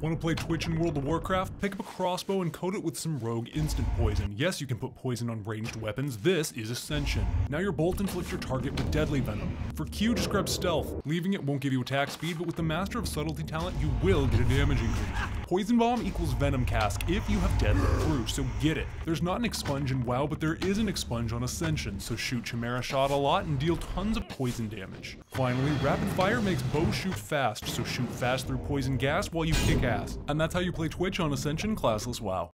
Want to play Twitch in World of Warcraft? Pick up a crossbow and coat it with some rogue instant poison. Yes, you can put poison on ranged weapons. This is Ascension. Now your bolt inflicts your target with deadly venom. For Q, just grab stealth. Leaving it won't give you attack speed, but with the Master of Subtlety talent, you will get a damage increase. Poison Bomb equals Venom Cask if you have Deadly Brew, so get it. There's not an expunge in WoW, but there is an expunge on Ascension, so shoot Chimera Shot a lot and deal tons of poison damage. Finally, Rapid Fire makes bow shoot fast, so shoot fast through poison gas while you kick ass. And that's how you play Twitch on Ascension Classless WoW.